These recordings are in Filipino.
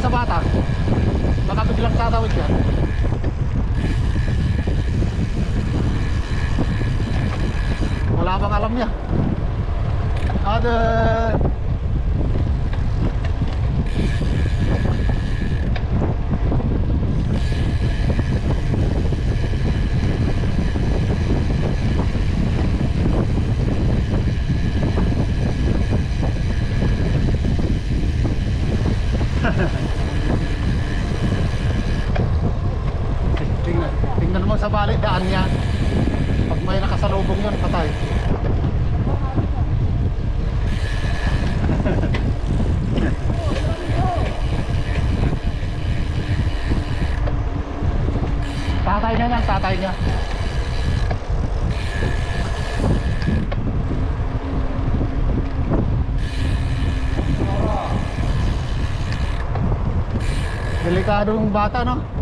sa bata baka biglang tatawid yan wala bang alam niya ada. bahay na ng tatay niya. Delikado ng bata, no?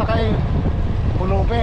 sasakay pulupi